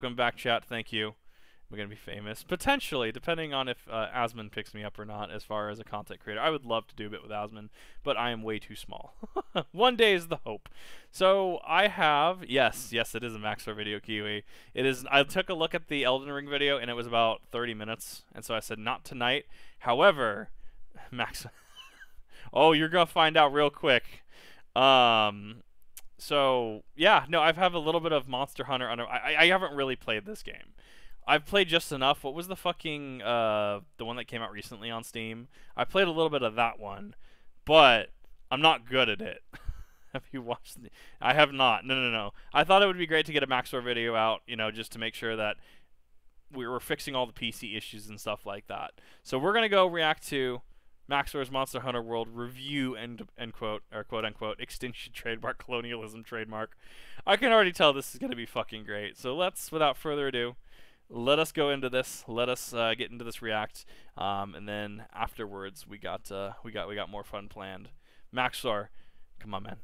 Welcome back, chat. Thank you. We're gonna be famous potentially, depending on if uh, Asmon picks me up or not. As far as a content creator, I would love to do a bit with Asmon, but I am way too small. One day is the hope. So I have yes, yes, it is a Max0r video Kiwi. It is. I took a look at the Elden Ring video, and it was about 30 minutes, and so I said not tonight. However, Max. oh, you're gonna find out real quick. Um, so yeah, no, I've have a little bit of Monster Hunter. Under, I I haven't really played this game. I've played just enough. What was the fucking uh the one that came out recently on Steam? I played a little bit of that one, but I'm not good at it. have you watched? The, I have not. No, no, no. I thought it would be great to get a Max0r video out, you know, just to make sure that we were fixing all the PC issues and stuff like that. So we're gonna go react to Max0r's Monster Hunter World review end end quote or quote unquote extinction trademark colonialism trademark. I can already tell this is gonna be fucking great. So let's, without further ado let us go into this. Let us uh, get into this React, um, and then afterwards we got uh, we got we got more fun planned. Max0r, come on, man!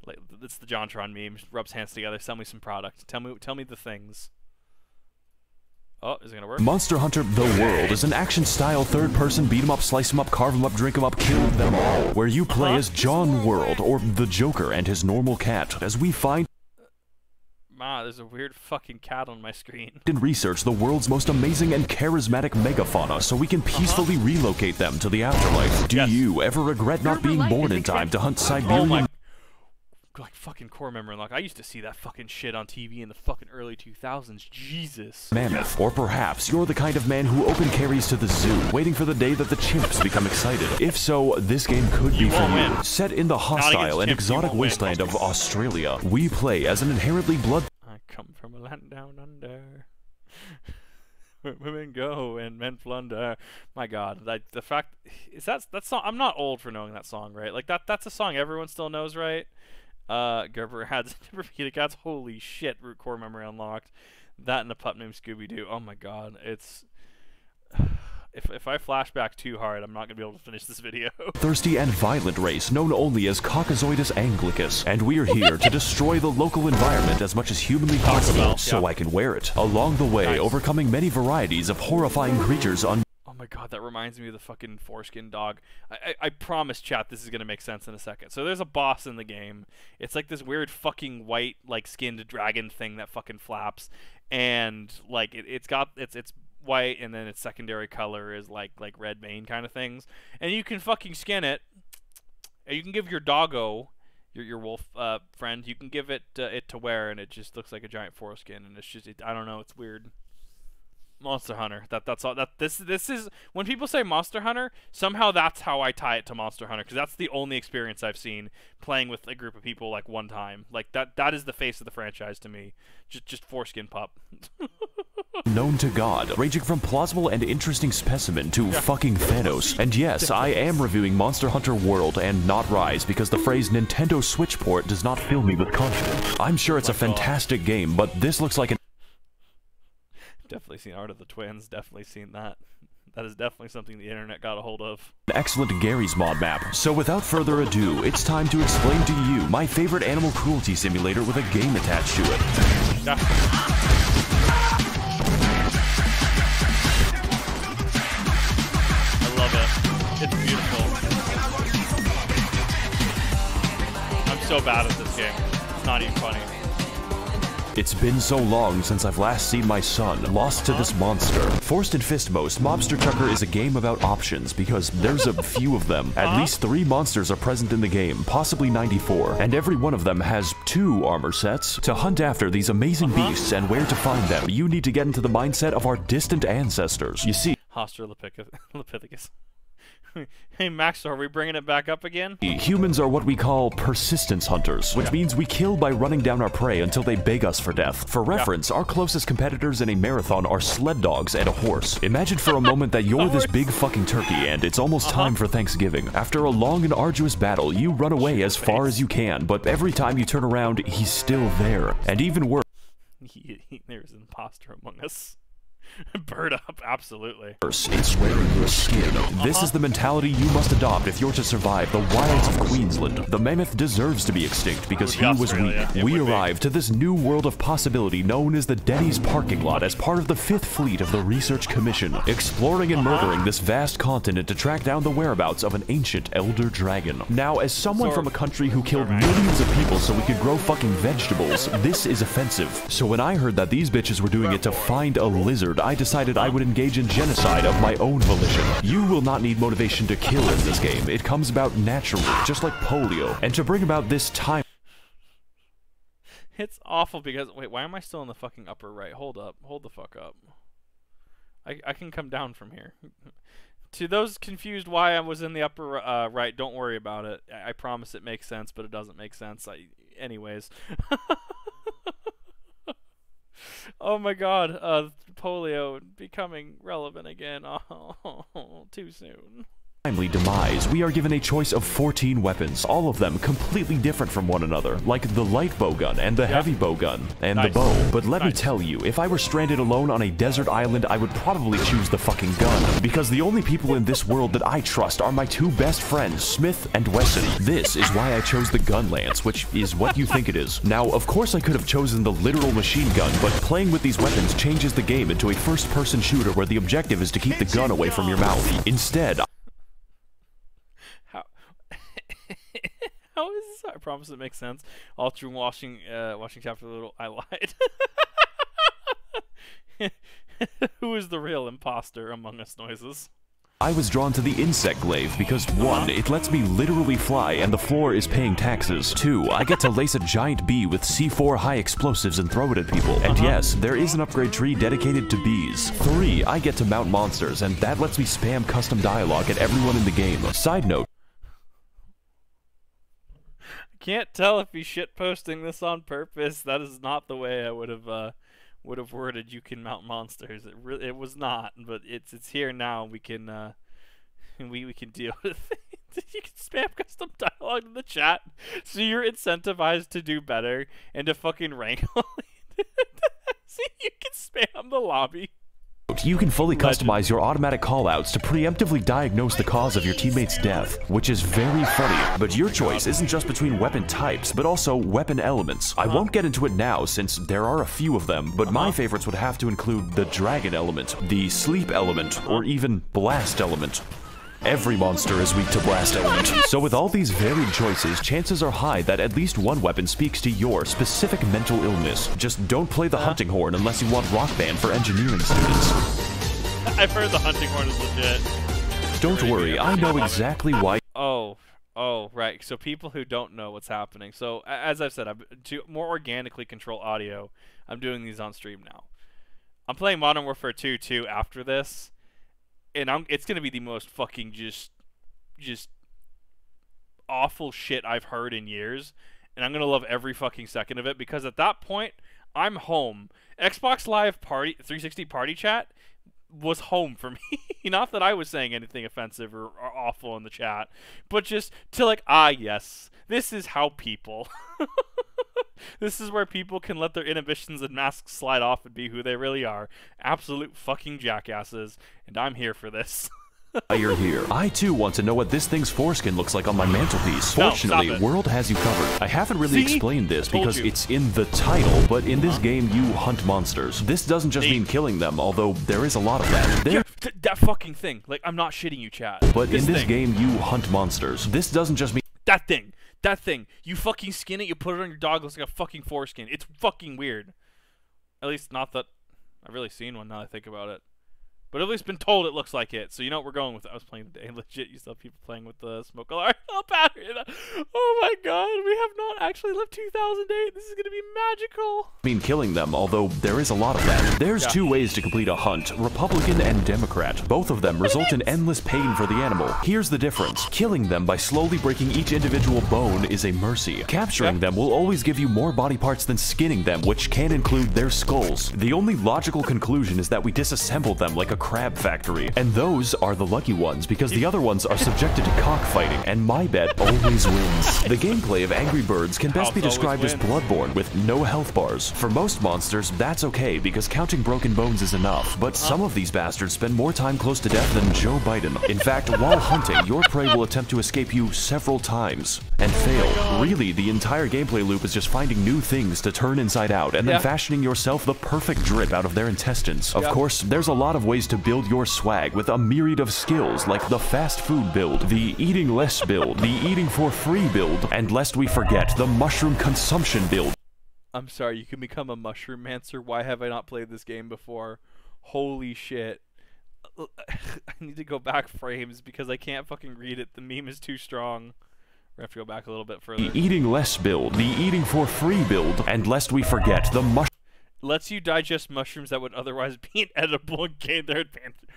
It's the JonTron meme. Rubs hands together. Sell me some product. Tell me tell me the things. Oh, is it gonna work? Monster Hunter: The World is an action-style third-person beat 'em up, slice 'em up, carve 'em up, drink 'em up, kill them all, where you play uh -huh. as John World or the Joker and his normal cat as we find Ah, there's a weird fucking cat on my screen. And research the world's most amazing and charismatic megafauna so we can uh-huh. peacefully uh -huh. relocate them to the afterlife. Do yes. you ever regret not being born in time to hunt Siberian... Oh like fucking core memory unlock. I used to see that fucking shit on TV in the fucking early 2000s. Jesus. Mammoth. Or perhaps you're the kind of man who open carries to the zoo, waiting for the day that the chimps become excited. If so, this game could you be for you. Set in the hostile and exotic wasteland win. of Australia, we play as an inherently blood. I come from a land down under. women go and men plunder. My God, like the fact is that that song. I'm not old for knowing that song, right? Like that. That's a song everyone still knows, right? Uh, Gerber has repeated cats. Holy shit! Root core memory unlocked. That and a pup named Scooby Doo. Oh my God, it's. If, if I flash back too hard, I'm not going to be able to finish this video. Thirsty and violent race known only as Caucasoidus anglicus, and we're here to destroy the local environment as much as humanly possible so yeah. I can wear it. Along the way, nice. overcoming many varieties of horrifying creatures un Oh my god, that reminds me of the fucking foreskin dog. I, I, I promise, chat, this is gonna make sense in a second. So there's a boss in the game. It's like this weird fucking white, like skinned dragon thing that fucking flaps, and like it, it's got it's it's white, and then its secondary color is like like red mane kind of things, and you can fucking skin it. And you can give your doggo your your wolf uh, friend. You can give it uh, it to wear, and it just looks like a giant foreskin, and it's just it, I don't know, it's weird. Monster Hunter. That that's all. That this this is when people say Monster Hunter. Somehow that's how I tie it to Monster Hunter because that's the only experience I've seen playing with a group of people like one time. Like that that is the face of the franchise to me. Just just foreskin pup. Known to God, ranging from plausible and interesting specimen to yeah. fucking Thanos. And yes, I am reviewing Monster Hunter World and not Rise because the phrase Nintendo Switch port does not fill me with confidence. I'm sure it's oh a fantastic game, but this looks like an Definitely seen Art of the Twins. Definitely seen that. That is definitely something the internet got a hold of. Excellent Garry's Mod map. So without further ado, it's time to explain to you my favorite animal cruelty simulator with a game attached to it. I love it. It's beautiful. I'm so bad at this game. It's not even funny. It's been so long since I've last seen my son, lost to this monster. Forced and Fistmost, Mobster Trucker is a game about options because there's a few of them. At least three monsters are present in the game, possibly 94, and every one of them has two armor sets. To hunt after these amazing uh-huh. beasts and where to find them, you need to get into the mindset of our distant ancestors. You see, Australopithecus. hey Max, are we bringing it back up again? Humans are what we call persistence hunters, which yeah. means we kill by running down our prey until they beg us for death. For reference, yeah. our closest competitors in a marathon are sled dogs and a horse. Imagine for a moment that you're this big fucking turkey and it's almost uh -huh. time for Thanksgiving. After a long and arduous battle, you run away as far as you can, but every time you turn around, he's still there. And even worse, there's an imposter among us. Bird up, absolutely. It's wearing your skin. This is the mentality you must adopt if you're to survive the wilds of Queensland. The mammoth deserves to be extinct because be he was weak. It We arrived to this new world of possibility known as the Denny's parking lot as part of the Fifth Fleet of the Research Commission, exploring and murdering this vast continent to track down the whereabouts of an ancient elder dragon. Now, as someone from a country who killed millions of people so we could grow fucking vegetables, this is offensive. So when I heard that these bitches were doing it to find a lizard, I decided I would engage in genocide of my own volition. You will not need motivation to kill in this game. It comes about naturally, just like polio. And to bring about this time It's awful because wait, why am I still in the fucking upper right? Hold up, hold the fuck up. I I can come down from here. to those confused why I was in the upper uh, right, don't worry about it. I, I promise it makes sense, but it doesn't make sense. I, anyways. oh my god, uh, polio becoming relevant again. Oh, too soon. Timely demise, we are given a choice of 14 weapons, all of them completely different from one another, like the light bowgun and the heavy bowgun and Nice. the bow. But let me tell you, if I were stranded alone on a desert island, I would probably choose the fucking gun, because the only people in this world that I trust are my two best friends, Smith and Wesson. This is why I chose the gun lance, which is what you think it is. Now, of course I could have chosen the literal machine gun, but playing with these weapons changes the game into a first-person shooter where the objective is to keep the gun away from your mouth. Instead, How? How is this? I promise it makes sense. All through watching, uh, watching chapter little, I lied. Who is the real imposter among us noises? I was drawn to the insect glaive because one, it lets me literally fly and the floor is paying taxes. Two, I get to lace a giant bee with C4 high explosives and throw it at people. And yes, there is an upgrade tree dedicated to bees. Three, I get to mount monsters and that lets me spam custom dialogue at everyone in the game. Side note, Can't tell if he's shit posting this on purpose. That is not the way I would have uh, would have worded. You can mount monsters. It re- it was not, but it's it's here now. We can uh, we we can deal with it. you can spam custom dialogue in the chat, so you're incentivized to do better and to fucking rank. See, you can spam the lobby. You can fully customize your automatic callouts to preemptively diagnose the cause of your teammate's death, which is very funny. But your choice isn't just between weapon types, but also weapon elements. I won't get into it now since there are a few of them, but my favorites would have to include the dragon element, the sleep element, or even blast element. Every monster is weak to blast element. So with all these varied choices, chances are high that at least one weapon speaks to your specific mental illness. Just don't play the uh-huh. hunting horn unless you want rock band for engineering students. I've heard the hunting horn is legit. Don't worry, I know exactly why Oh, oh, right. So people who don't know what's happening. So as I've said, I'm to more organically control audio. I'm doing these on stream now. I'm playing Modern Warfare 2 too after this, and I'm it's gonna be the most fucking just, just awful shit I've heard in years, and I'm gonna love every fucking second of it because at that point I'm home. Xbox Live Party 360 Party Chat was home for me. Not that I was saying anything offensive or, or awful in the chat, but just to like, ah, yes, this is how people. this is where people can let their inhibitions and masks slide off and be who they really are. Absolute fucking jackasses, and I'm here for this. you're here. I too want to know what this thing's foreskin looks like on my mantelpiece. No, Fortunately. World has you covered. I haven't really See? explained this because you. it's in the title, but in this uh-huh. game you hunt monsters. This doesn't just mean killing them, although there is a lot of that. There th- that fucking thing. Like, I'm not shitting you, chat. But in this thing. game, you hunt monsters. This doesn't just mean That thing. That thing. You fucking skin it, you put it on your dog, looks like a fucking foreskin. It's fucking weird. At least not that I've really seen one now I think about it. But at least been told it looks like it. So you know what we're going with. I was playing today. Legit, you saw people playing with the smoke alarm battery. Oh my god, we have not actually lived 2008. This is gonna be magical. I mean killing them, although there is a lot of that. There's Yeah. two ways to complete a hunt Republican and Democrat. Both of them result in endless pain for the animal. Here's the difference killing them by slowly breaking each individual bone is a mercy. Capturing Yeah. them will always give you more body parts than skinning them, which can include their skulls. The only logical conclusion is that we disassemble them like a crab factory. And those are the lucky ones because the other ones are subjected to cockfighting. And my bet always wins. The gameplay of Angry Birds can best be described as. Bloodborne with no health bars. For most monsters, that's okay because counting broken bones is enough, but some of these bastards spend more time close to death than Joe Biden. In fact, while hunting, your prey will attempt to escape you several times and fail. Really, the entire gameplay loop is just finding new things to turn inside out and then Yeah. fashioning yourself the perfect drip out of their intestines. Of Yeah. course, there's a lot of ways to build your swag with a myriad of skills like the fast food build, the eating less build, the eating for free build, and lest we forget, the mushroom consumption build. I'm sorry, you can become a mushroom mancer. Why have I not played this game before? Holy shit. I need to go back frames because I can't fucking read it. The meme is too strong. We have to go back a little bit further. The eating less build, the eating for free build, and lest we forget, the mushroom Lets you digest mushrooms that would otherwise be inedible and gain their advantage.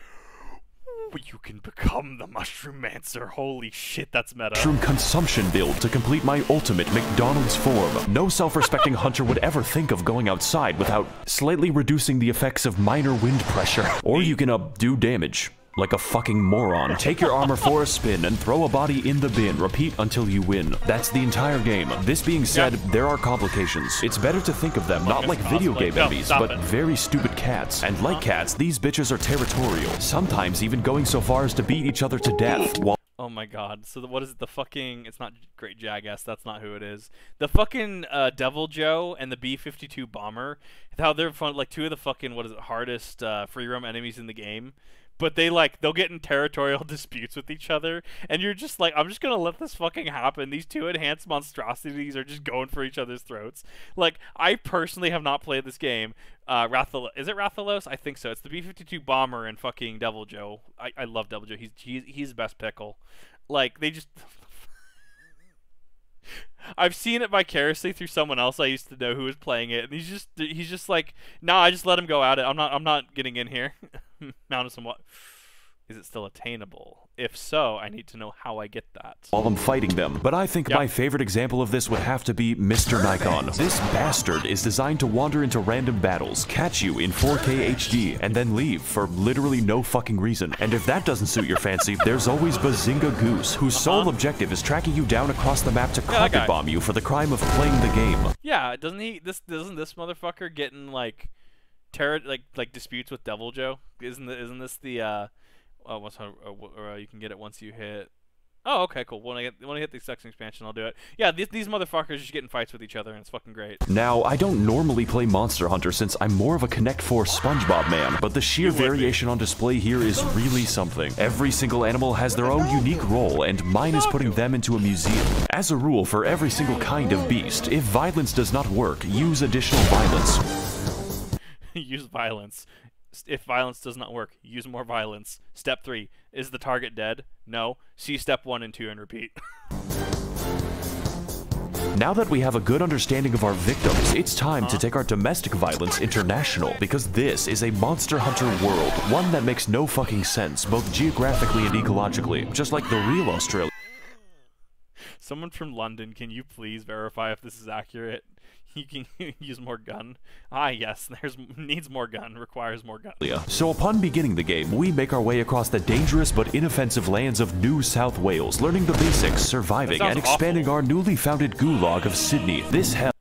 You can become the mushroom mancer. Holy shit, that's meta. mushroom consumption build to complete my ultimate McDonald's form. No self-respecting hunter would ever think of going outside without slightly reducing the effects of minor wind pressure. Or you can uh, do damage. Like a fucking moron. Take your armor for a spin and throw a body in the bin. Repeat until you win. That's the entire game. This being said, there are complications. It's better to think of them not like video game No, enemies, stop but it. very stupid cats. And like cats, these bitches are territorial. Sometimes even going so far as to beat each other to death. While Oh my god. So the, what is it? The fucking it's not Great Jagass, that's not who it is. The fucking uh, Deviljho and the B52 bomber. How they're fun like two of the fucking what is it, hardest uh, free roam enemies in the game. But they like they'll get in territorial disputes with each other and you're just like I'm just going to let this fucking happen. These two enhanced monstrosities are just going for each other's throats. Like I personally have not played this game. Uh is it Rathalos? I think so. It's the B52 bomber and fucking Deviljho. I, I love Deviljho. He's he's he's the best pickle. Like they just I've seen it vicariously through someone else I used to know who was playing it, and he's just he's just like, nah, I just let him go at it. I'm not I'm not getting in here. Mounted somewhat. what? Is it still attainable? If so, I need to know how I get that. while I'm fighting them. But I think Yeah. my favorite example of this would have to be Mr. Nikon. This bastard is designed to wander into random battles, catch you in 4K HD, and then leave for literally no fucking reason. And if that doesn't suit your fancy, there's always Bazinga Goose, whose sole objective is tracking you down across the map to Uh-huh. carpet bomb you for the crime of playing the game. Yeah, doesn't he? This doesn't this motherfucker get in like terror like like disputes with Deviljho? Isn't the, isn't this the uh? Oh, what's how, uh, or, uh, you can get it once you hit. Oh, okay, cool. When I get when I hit the section expansion, I'll do it. Yeah, these these motherfuckers just get in fights with each other, and it's fucking great. Now, I don't normally play Monster Hunter since I'm more of a Connect 4 SpongeBob man, but the sheer would be. variation on display here is really something. Every single animal has their own unique role, and mine is putting them into a museum. As a rule, for every single kind of beast, if violence does not work, use additional violence. use violence. If violence does not work, use more violence. Step three: Is the target dead? No. See step one and two and repeat. Now that we have a good understanding of our victims, it's time to uh-huh. take our domestic violence international, because this is a Monster Hunter world, one that makes no fucking sense, both geographically and ecologically, just like the real Australia. Someone from London, can you please verify if this is accurate? You can use more gun. Ah, yes. There's needs more gun. Requires more gun. So upon beginning the game, we make our way across the dangerous but inoffensive lands of New South Wales, learning the basics, surviving, and expanding awful. our newly founded gulag of Sydney. This hell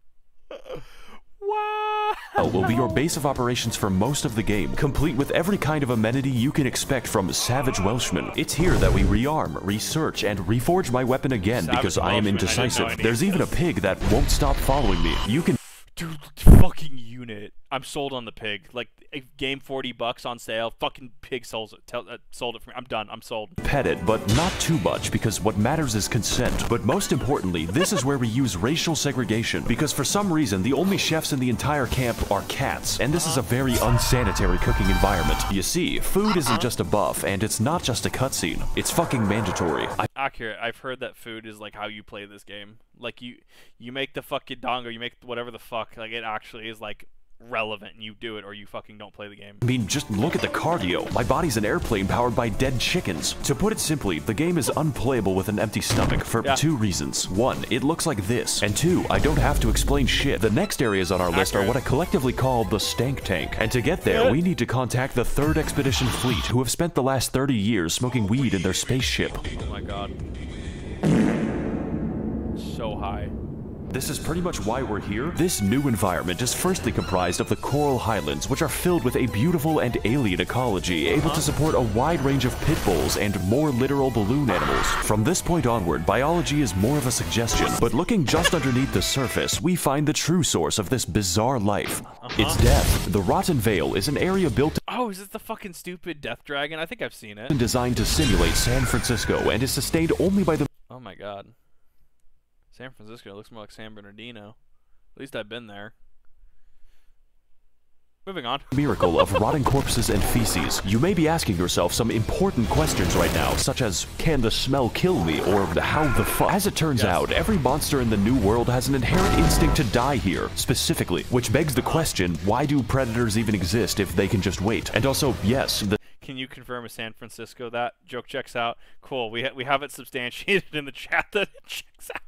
Wow. will be your base of operations for most of the game, complete with every kind of amenity you can expect from Savage Welshman. It's here that we rearm, research, and reforge my weapon again Savage because I am Welshman, I didn't know I indecisive. There's even a pig that won't stop following me. You can Dude, fucking unit. I'm sold on the pig. Like, a game 40 bucks on sale. Fucking pig sells it. Tell, uh, sold it for me. I'm done. I'm sold. pet it, but not too much because what matters is consent. But most importantly, this is where we use racial segregation because for some reason the only chefs in the entire camp are cats, and this is a very unsanitary cooking environment. You see, food isn't just a buff, and it's not just a cutscene. It's fucking mandatory. I Accurate. I've heard that food is like how you play this game. Like you, you make the fucking dango, you make whatever the fuck. Like it actually is like relevant, and you do it, or you fucking don't play the game. I mean, just look at the cardio. My body's an airplane powered by dead chickens. To put it simply, the game is unplayable with an empty stomach for Yeah. two reasons. One, it looks like this. And two, I don't have to explain shit. The next areas on our list are what I collectively call the stank tank. And to get there, we need to contact the 3rd Expedition Fleet, who have spent the last 30 years smoking weed in their spaceship. Oh my god. so high. This is pretty much why we're here. This new environment is firstly comprised of the Coral Highlands, which are filled with a beautiful and alien ecology, able to uh-huh. support a wide range of pit bulls and more literal balloon animals. From this point onward, biology is more of a suggestion, but looking just underneath the surface, we find the true source of this bizarre life. Uh-huh. It's death. The Rotten Vale is an area built Oh, is it the fucking stupid death dragon? I think I've seen it. designed to simulate San Francisco and is sustained only by the Oh my god. San Francisco looks more like San Bernardino. At least I've been there. Moving on. miracle of rotting corpses and feces. You may be asking yourself some important questions right now, such as, can the smell kill me, or how the fuck? As it turns Yes. out, every monster in the new world has an inherent instinct to die here, specifically, which begs the question, why do predators even exist if they can just wait? And also, yes, the Can you confirm with San Francisco that joke checks out? Cool. We ha- we have it substantiated in the chat that it checks out.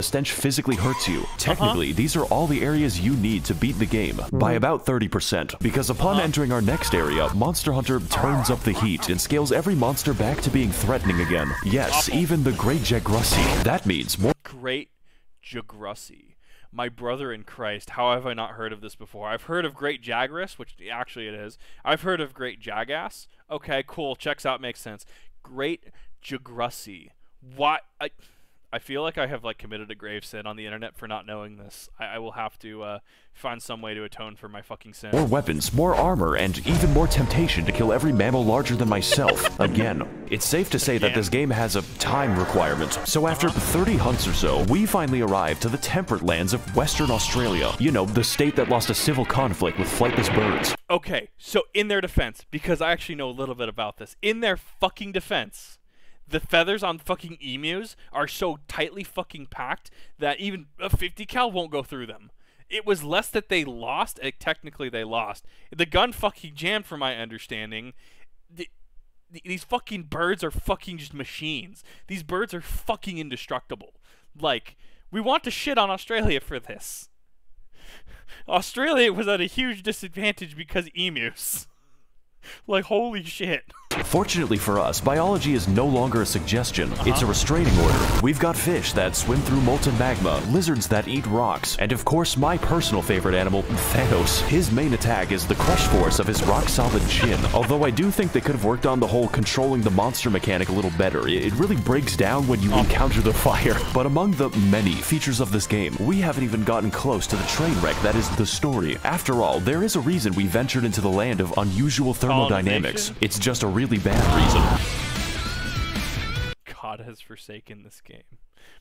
Stench physically hurts you. Uh-huh. Technically, these are all the areas you need to beat the game, by mm. about 30%. Because upon uh-huh. entering our next area, Monster Hunter turns up the heat and scales every monster back to being threatening again. Yes, uh-huh. even the Great Jagrussi. That means more Great Jagrussi. My brother in Christ. How have I not heard of this before? I've heard of Great Jagras, which actually it is. I've heard of Great Jagass. Okay, cool. Checks out. Makes sense. Great Jagrussi. What? I. I feel like I have like committed a grave sin on the internet for not knowing this. I, I will have to uh, find some way to atone for my fucking sin. More weapons, more armor, and even more temptation to kill every mammal larger than myself. Again, it's safe to say that this game has a time requirement. So after 30 hunts or so, we finally arrive to the temperate lands of Western Australia. You know, the state that lost a civil conflict with flightless birds. Okay, so in their defense, because I actually know a little bit about this, in their fucking defense, the feathers on fucking emus are so tightly fucking packed that even a 50 cal won't go through them. It was less that they lost, eh, technically they lost. The gun fucking jammed from my understanding. The, th- these fucking birds are fucking just machines. These birds are fucking indestructible. Like, we want to shit on Australia for this. Australia was at a huge disadvantage because emus. like, holy shit. Fortunately for us, biology is no longer a suggestion. Uh-huh. It's a restraining order. We've got fish that swim through molten magma, lizards that eat rocks, and of course my personal favorite animal, Thanos. His main attack is the crush force of his rock-solid chin. Although I do think they could have worked on the whole controlling the monster mechanic a little better. It really breaks down when you uh-huh. encounter the fire. But among the many features of this game, we haven't even gotten close to the train wreck that is the story. After all, there is a reason we ventured into the land of unusual thermodynamics. It's just a really bad reason. God has forsaken this game.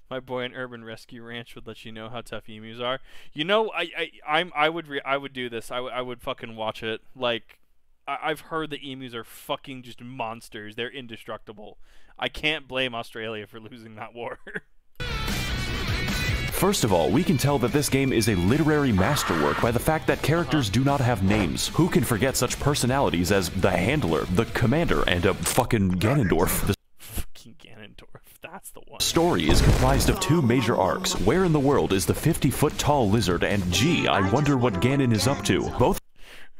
My boy in Urban Rescue Ranch would let you know how tough emus are. You know, I I I'm I would re- I would do this. I, I would fucking watch it. Like I- I've heard the emus are fucking just monsters. They're indestructible. I can't blame Australia for losing that war. First of all, we can tell that this game is a literary masterwork by the fact that characters do not have names. Who can forget such personalities as the Handler, the Commander, and a fucking Ganondorf? The fucking Ganondorf. That's the one. story is comprised of two major arcs. Where in the world is the 50-foot tall lizard? And gee, I wonder what Ganon is up to. Both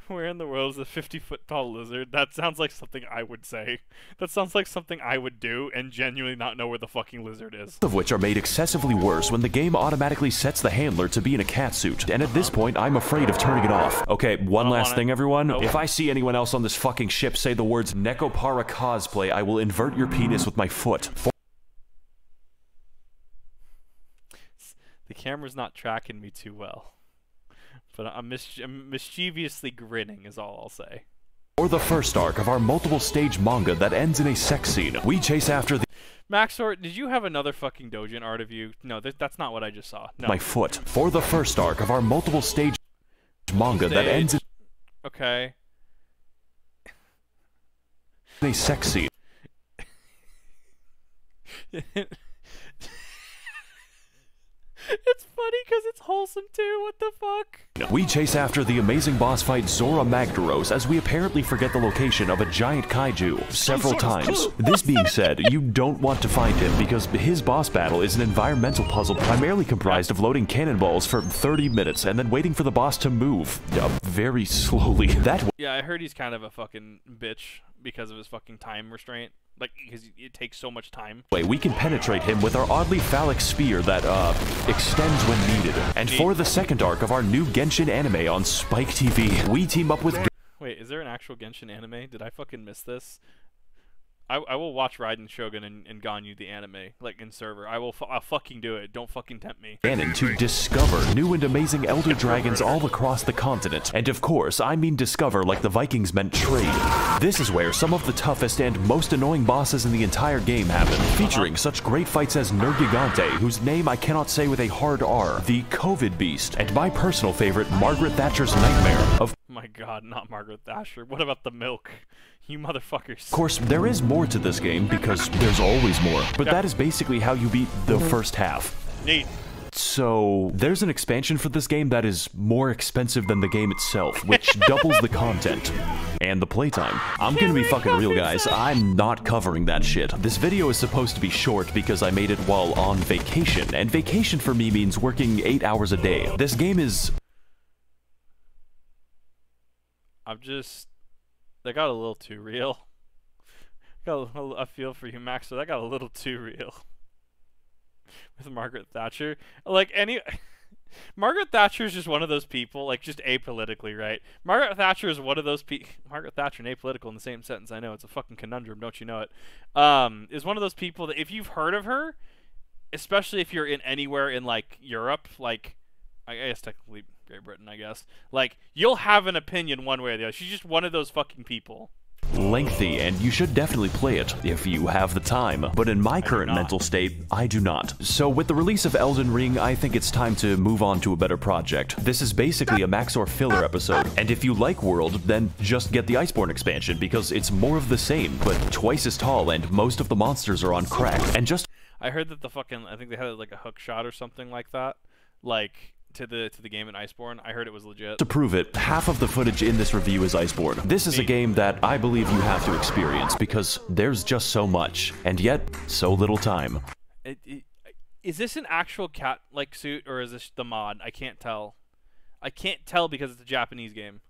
Where in the world is a 50 foot tall lizard? That sounds like something I would say. That sounds like something I would do and genuinely not know where the fucking lizard is. of which are made excessively worse when the game automatically sets the handler to be in a catsuit. And at this point, I'm afraid of turning it off. Okay, one last want thing, it. everyone. Nope. If I see anyone else on this fucking ship say the words Nekopara cosplay, I will invert your penis with my foot. For- The camera's not tracking me too well. But I'm, mis- I'm mischievously grinning, is all I'll say. Or the first arc of our multiple stage manga that ends in a sex scene. We chase after the Max0r, did you have another fucking Dojin art of you? No, th- that's not what I just saw. No. my foot. For the first arc of our multiple stage manga that ends in Okay. a sex scene. it's funny because it's wholesome too. What the fuck? We chase after the amazing boss fight Zora Magdaros as we apparently forget the location of a giant kaiju several times. This being said, you don't want to find him because his boss battle is an environmental puzzle primarily comprised of loading cannonballs for 30 minutes and then waiting for the boss to move uh, very slowly. That Yeah, I heard he's kind of a fucking bitch. Because of his fucking time restraint. Like, because it takes so much time. way, we can penetrate him with our oddly phallic spear that, uh, extends when needed. And for the second arc of our new Genshin anime on Spike TV, we team up with Wait, is there an actual Genshin anime? Did I fucking miss this? I, I will watch Raiden Shogun and, and Ganyu the anime, like in server. I will I'll fucking do it. Don't fucking tempt me. Ganon to discover new and amazing Elder Dragons all across the continent. And of course, I mean discover like the Vikings meant trade. This is where some of the toughest and most annoying bosses in the entire game happen, featuring such great fights as Nergigante, whose name I cannot say with a hard R, the COVID Beast, and my personal favorite, Margaret Thatcher's Nightmare. Of My god, not Margaret Thatcher. What about the milk? You motherfuckers. Of course, there is more to this game because there's always more, but Yeah. that is basically how you beat the first half. Neat. So, there's an expansion for this game that is more expensive than the game itself, which doubles the content and the playtime. I'm gonna be fucking real, guys. I'm not covering that shit. This video is supposed to be short because I made it while on vacation, and vacation for me means working 8 hours a day. This game is I'm just. That got a little too real. Got a, I feel for you, Max, but that got a little too real. With Margaret Thatcher. Like, any. Margaret Thatcher is just one of those people, like, just apolitically, right? Margaret Thatcher is one of those people. Margaret Thatcher and apolitical in the same sentence, I know. It's a fucking conundrum, don't you know it? Um, is one of those people that if you've heard of her, especially if you're in anywhere in, like, Europe, like, I guess technically Great Britain, I guess. Like, you'll have an opinion one way or the other. She's just one of those fucking people. lengthy, and you should definitely play it if you have the time. But in my current mental state, I do not. So with the release of Elden Ring, I think it's time to move on to a better project. This is basically a Max0r filler episode, and if you like World, then just get the Iceborne expansion because it's more of the same, but twice as tall, and most of the monsters are on crack. And just I heard that the fucking I think they had like a hook shot or something like that, like to the to the game in Iceborne. I heard it was legit. to prove it, half of the footage in this review is Iceborne. This is a game that I believe you have to experience because there's just so much, and yet so little time. It, it, is this an actual cat like suit or is this the mod? I can't tell. I can't tell because it's a Japanese game.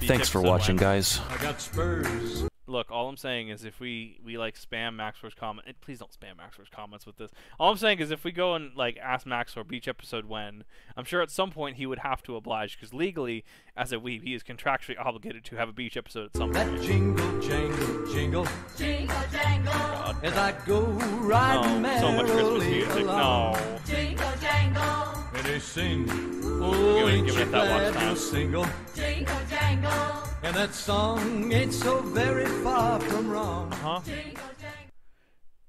The Thanks for watching, one. guys. I got spurs. Look, all I'm saying is if we we like spam Maxwell's comment, please don't spam Maxwell's comments with this. All I'm saying is if we go and like ask Maxwell beach episode when, I'm sure at some point he would have to oblige because legally, as a weeb, he is contractually obligated to have a beach episode at some point. jingle, jangle, jingle. Jingle jangle, As I go riding Oh, so much Christmas music. along. No. jingle jangle, And they sing, Give oh, it- ain't give it that watch time. single? jingle jangle, And that song ain't so very far from wrong. Huh?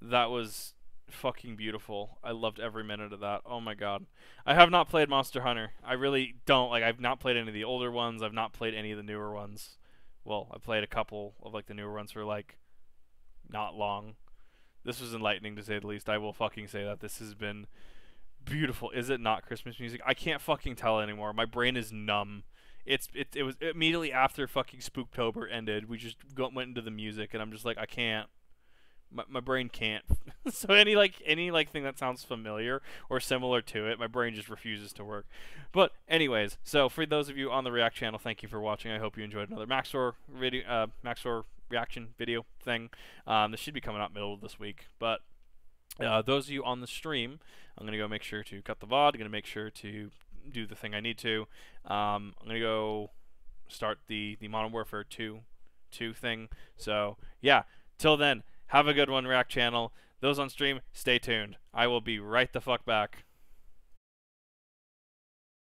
That was fucking beautiful. I loved every minute of that. Oh my god. I have not played Monster Hunter. I really don't. Like I've not played any of the older ones. I've not played any of the newer ones. Well, I played a couple of like the newer ones for like not long. This was enlightening to say the least. I will fucking say that this has been beautiful. Is it not Christmas music? I can't fucking tell anymore. My brain is numb. It's it, it was immediately after fucking Spooktober ended. We just went into the music, and I'm just like, I can't. My, my brain can't. so any like any like thing that sounds familiar or similar to it, my brain just refuses to work. But anyways, so for those of you on the React channel, thank you for watching. I hope you enjoyed another Max0r video, uh, Max0r reaction video thing. Um, this should be coming out middle of this week, but uh, those of you on the stream, I'm gonna go make sure to cut the VOD. I'm gonna make sure to do the thing I need to. Um, I'm gonna go start the the Modern Warfare 2 2 thing. So yeah, till then, have a good one, React channel. Those on stream, stay tuned. I will be right the fuck back.